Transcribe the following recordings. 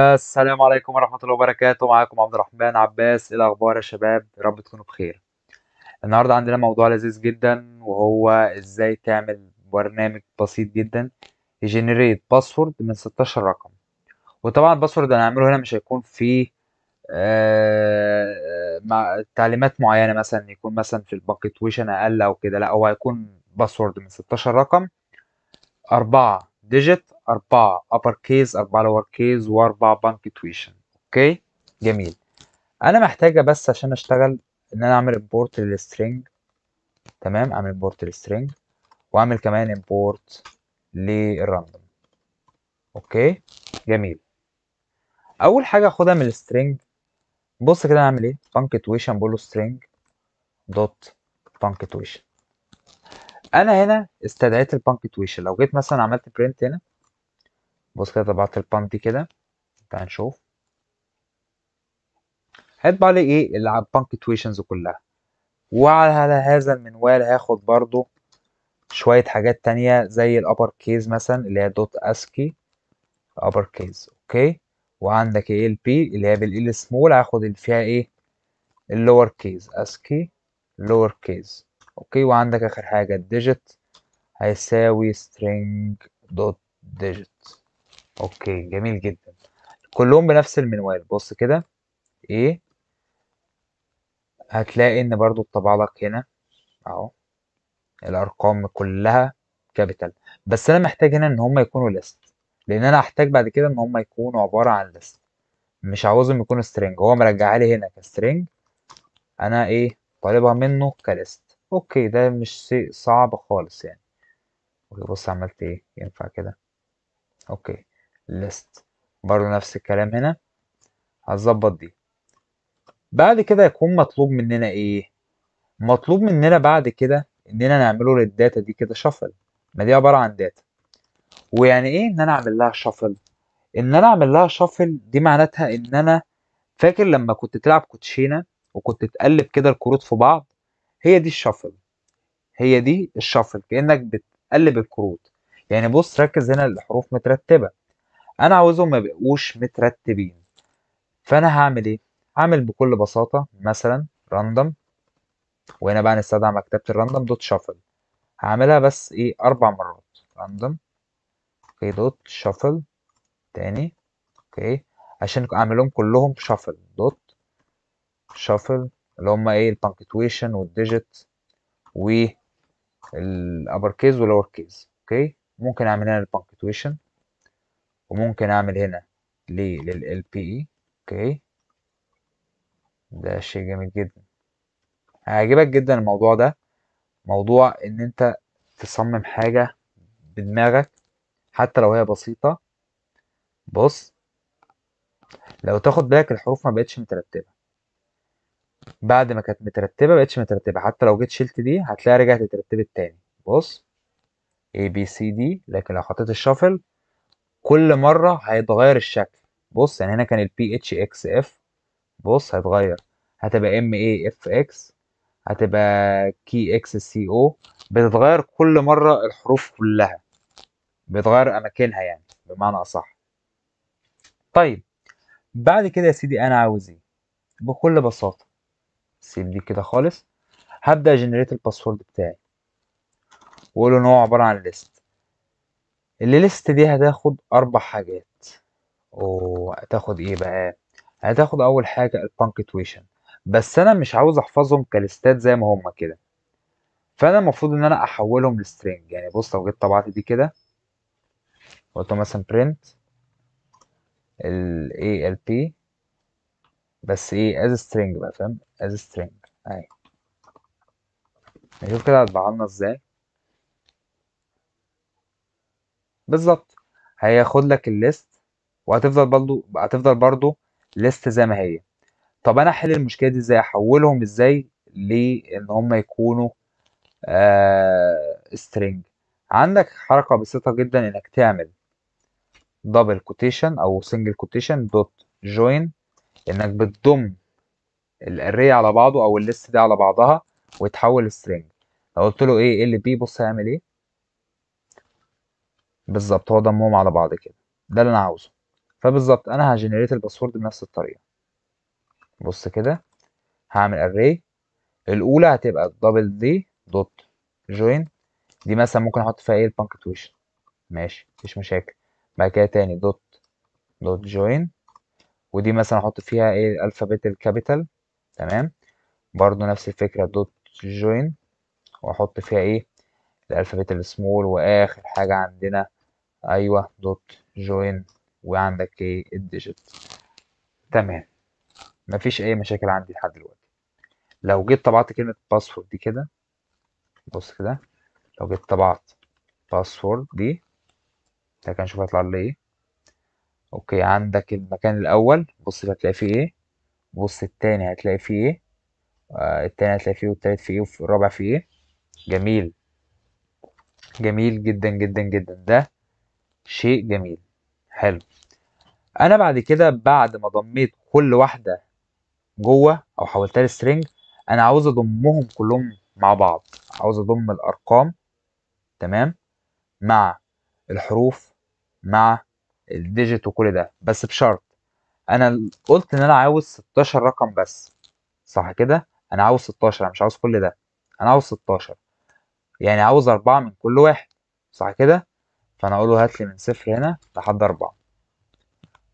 السلام عليكم ورحمة الله وبركاته. معاكم عبد الرحمن عباس. إيه الأخبار يا شباب؟ يا رب تكونوا بخير. النهاردة عندنا موضوع لذيذ جدا وهو إزاي تعمل برنامج بسيط جدا ي generate password من 16 رقم. وطبعا ال password اللي هنعمله هنا مش هيكون فيه آه، مع تعليمات معينة مثلا يكون مثلا في ال punctuation أقل أو كده. لا هو هيكون password من 16 رقم. أربعة digit أربعة upper case أربعة lower case وأربعة punctuation okay؟ جميل. أنا محتاجة بس عشان أشتغل إن أنا أعمل import لل string. تمام؟ أعمل import لل string. وأعمل كمان import لل random okay؟ جميل. أول حاجة أخدها من ال string. بص كده أعمل إيه؟ punctuation بقول له string dot punctuation أنا هنا استدعيت ال punctuation لو جيت مثلا عملت print هنا بص كده طبعت ال punc دي كده. تعال نشوف. هيطبع لي إيه؟ ال punctuations كلها. وعلى هذا المنوال هاخد برضو شوية حاجات تانية زي ال upper case مثلا اللي هي dot ascii upper case okay؟ وعندك إيه؟ البي اللي هي بالال سمول هاخد اللي فيها إيه؟ ال lower case ascii lower case okay وعندك آخر حاجة ال digit هيساوي string dot digit okay جميل جدا. كلهم بنفس المنوال. بص كده إيه هتلاقي إن برضو اتطبع لك هنا أهو الأرقام كلها capital بس أنا محتاج هنا إن هم يكونوا list لأن أنا هحتاج بعد كده إن هم يكونوا عبارة عن list مش عاوزهم يكونوا string. هو مرجعها لي هنا ك string أنا إيه طالبها منه ك list okay ده مش شيء صعب خالص يعني. بص عملت إيه؟ ينفع كده؟ okay list. برضه نفس الكلام هنا. هظبط دي. بعد كده يكون مطلوب مننا إيه؟ مطلوب مننا بعد كده إننا نعمله لل data دي كده shuffle ما دي عبارة عن data ويعني إيه إن أنا أعمل لها shuffle إن أنا أعمل لها shuffle دي معناتها إن أنا فاكر لما كنت تلعب كوتشينة وكنت تقلب كده الكروت في بعض؟ هي دي ال shuffle. هي دي ال shuffle كأنك بتقلب الكروت. يعني بص ركز هنا الحروف مترتبة. أنا عاوزهم ما يبقوش مترتبين. فأنا هعمل إيه؟ هعمل بكل بساطة مثلا random وهنا بقى نستخدم مكتبة ال random dot shuffle هعملها بس إيه؟ أربع مرات. random okay dot shuffle تاني okay عشان أعملهم كلهم shuffle dot shuffle اللي هم إيه البانكتويشن والديجيت والابر كيز واللور كيز أوكي؟ ممكن أعمل هنا ال punctuation وممكن أعمل هنا ال LP أي okay؟ ده شيء جميل جدا. هيعجبك جدا الموضوع ده. موضوع إن أنت تصمم حاجة بدماغك حتى لو هي بسيطة. بص لو تاخد بالك الحروف ما بقتش مترتبة. بعد ما كانت مترتبة بقتش مترتبة. حتى لو جيت شلت دي هتلاقيها رجعت اترتبت تاني بص A B C D لكن لو حطيت الشافل كل مرة هيتغير الشكل. بص يعني هنا كان ال PHXF بص هيتغير. هتبقى MAFX هتبقى KXCO بتتغير كل مرة الحروف كلها. بتغير أماكنها يعني بمعنى أصح. طيب بعد كده يا سيدي أنا عاوز إيه؟ بكل بساطة. سيب دي كده خالص هبدأ generate ال password بتاعي. وأقول إن هو عبارة عن list ال list دي هتاخد أربع حاجات. وهتاخد إيه بقى؟ هتاخد أول حاجة ال punctuation بس أنا مش عاوز أحفظهم ك listات زي ما هما كده. فأنا المفروض إن أنا أحولهم ل string يعني بص لو جيت طبعت دي كده قلت مثلا print ال ALP بس إيه as string بقى فاهم؟ as string اهي نشوف كده هتبقى لنا إزاي. بالظبط. هياخد لك ال list وهتفضل برضو هتفضل برضو list زي ما هي. طب أنا أحل المشكلة دي إزاي؟ أحولهم إزاي لأن هم يكونوا آه string عندك حركة بسيطة جدا إنك تعمل double quotation أو single quotation dot join إنك بتضم ال array على بعضه أو ال list دي على بعضها ويتحول ل string لو قلت له إيه ALP بص هيعمل إيه؟ بالظبط هو ضمهم على بعض كده. ده اللي أنا عاوزه. فبالظبط أنا ه generate ال password بنفس الطريقة. بص كده هعمل array الأولى هتبقى double دي dot join دي مثلا ممكن أحط فيها إيه؟ ال punctuation ماشي مفيش مشاكل. بعد كده تاني dot dot join ودي مثلا أحط فيها إيه ال alphabet ال capital تمام؟ برضو نفس الفكرة dot join وأحط فيها إيه؟ الالفابيت السمول وآخر حاجة عندنا أيوه dot join وعندك إيه؟ ال digit تمام. مفيش أي مشاكل عندي لحد دلوقتي. لو جيت طبعت كلمة password دي كده بص كده لو جيت طبعت password دي ده كان نشوف هيطلع لي إيه؟ okay عندك المكان الأول بص هتلاقي فيه إيه؟ بص التاني هتلاقي فيه إيه؟ آه التاني هتلاقي فيه والتالت فيه والرابع فيه إيه؟ جميل. جميل جدا جدا جدا. ده شيء جميل. حلو. أنا بعد كده بعد ما ضميت كل واحدة جوه أو حولتها ل string أنا عاوز أضمهم كلهم مع بعض. عاوز أضم الأرقام تمام مع الحروف مع الديجيت وكل ده بس بشرط. أنا قلت إن أنا عاوز 16 رقم بس. صح كده؟ أنا عاوز 16 أنا مش عاوز كل ده. أنا عاوز 16 يعني عاوز أربعة من كل واحد. صح كده؟ فأنا أقول له هات لي من صفر هنا لحد أربعة.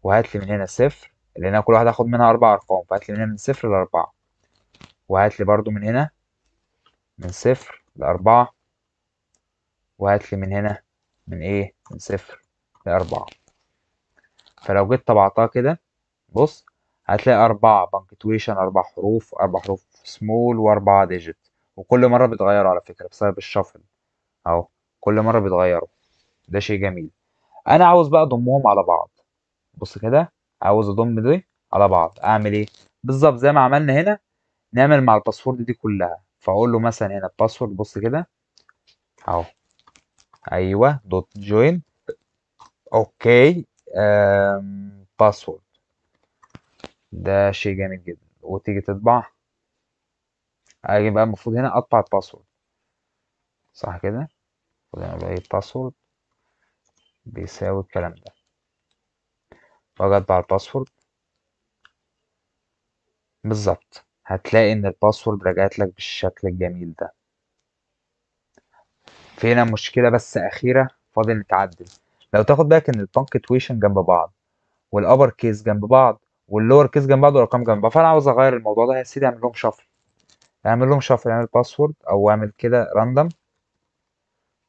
وهات لي من هنا صفر لأن كل واحد هاخد منها أربع أرقام. فهات لي من هنا من صفر لأربعة. وهات لي برضو من هنا من صفر لأربعة. وهات لي من هنا من إيه؟ من صفر لأربعة. فلو جيت طبعتها كده بص هتلاقي أربعة punctuation أربع حروف أربع حروف سمول وأربعة digit وكل مرة بيتغيروا على فكرة بسبب ال shuffle أهو كل مرة بيتغيروا. ده شيء جميل. أنا عاوز بقى أضمهم على بعض. بص كده عاوز أضم دي على بعض. أعمل إيه؟ بالظبط زي ما عملنا هنا نعمل مع ال password دي كلها. فأقول له مثلا هنا ال password بص كده. أهو. أيوه dot join okay. password ده شيء جميل جدا. وتيجي تطبع أجي بقى المفروض هنا أطبع ال password صح كده؟ هنا إيه؟ password بيساوي الكلام ده. واجي أطبع ال password بالظبط. هتلاقي إن ال password رجعت لك بالشكل الجميل ده. في هنا مشكلة بس أخيرة. فاضل نتعدل. لو تاخد بالك إن ال punctuation جنب بعض وال upper case جنب بعض وال lower case جنب بعض والأرقام جنب بعض. فأنا عاوز أغير الموضوع ده. يا سيدي اعمل لهم shuffle اعمل لهم shuffle اعمل password أو اعمل كده random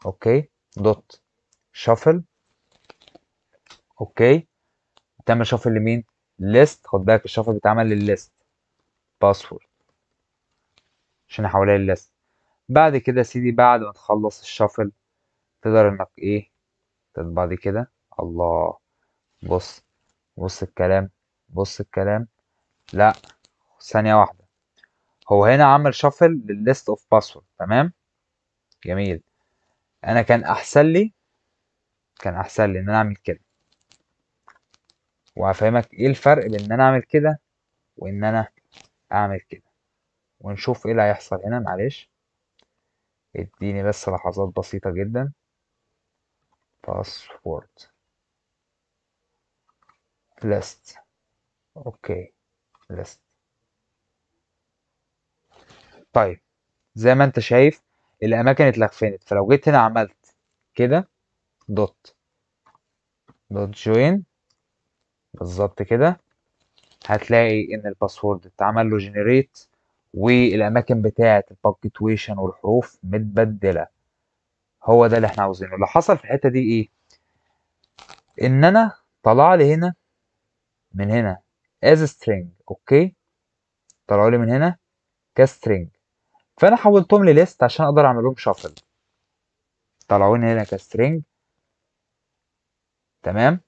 okay؟ dot shuffle okay؟ تعمل shuffle لمين؟ list خد بالك ال shuffle بيتعمل للل list password عشان احولها لل list بعد كده يا سيدي بعد ما تخلص ال shuffle تقدر إنك إيه؟ تطبع دي كده الله بص بص الكلام بص الكلام. لا ثانية واحدة. هو هنا عمل shuffle لل list of password تمام؟ جميل. أنا كان أحسن لي كان أحسن لي إن أنا أعمل كده. وهفهمك إيه الفرق بين إن أنا أعمل كده وإن أنا أعمل كده. ونشوف إيه اللي هيحصل هنا معلش. اديني بس لحظات بسيطة جدا. password list okay list طيب زي ما انت شايف الأماكن اتلخفنت فلو جيت هنا عملت كده dot dot join بالظبط كده. هتلاقي إن ال password اتعمل له generate والأماكن بتاعة ال punctuation والحروف متبدلة. هو ده اللي إحنا عاوزينه. اللي حصل في الحتة دي إيه؟ ان أنا طلع لي هنا من هنا as string okay؟ طلعوا لي من هنا ك string. فانا حولتهم ل list عشان أقدر اعمل لهم shuffle طلعوا لي هنا ك string. تمام؟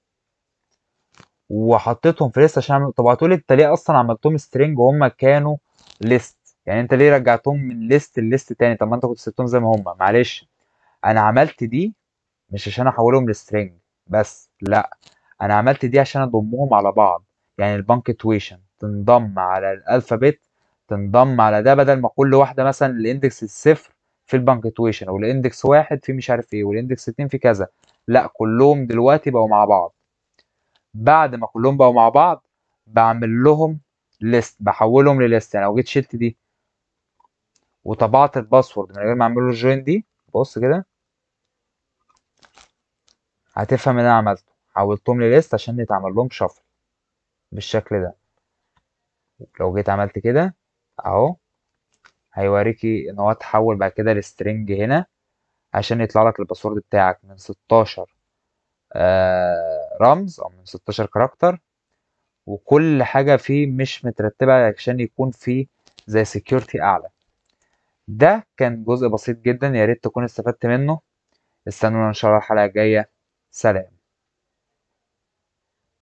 وحطيتهم في list عشان طب هتقولي انت ليه أصلا عملتهم string وهم كانوا list يعني انت ليه رجعتهم من list ل list تاني؟ طب ما انت كنت سبتهم زي ما هم. معلش. أنا عملت دي مش عشان أحولهم ل string بس لأ أنا عملت دي عشان أضمهم على بعض. يعني ال punctuation تنضم على ال alphabet تنضم على ده بدل ما كل واحدة مثلا ال index الصفر في ال punctuation وال index واحد في مش عارف إيه وال index اتنين في كذا. لأ كلهم دلوقتي بقوا مع بعض. بعد ما كلهم بقوا مع بعض بعمل لهم list بحولهم ل list يعني لو جيت شلت دي وطبعت ال password من غير ما أعمل له join دي بص كده هتفهم اللي أنا عملته. حولتهم ل list عشان يتعمل لهم shuffle بالشكل ده. لو جيت عملت كده أهو هيوريكي إن هو اتحول بعد كده ل string هنا عشان يطلع لك ال password بتاعك من 16 آه رمز أو من 16 character وكل حاجة فيه مش مترتبة عشان يكون فيه زي سكيورتي أعلى. ده كان جزء بسيط جدا يا ريت تكون استفدت منه. استنونا إن شاء الله الحلقة الجاية سلام.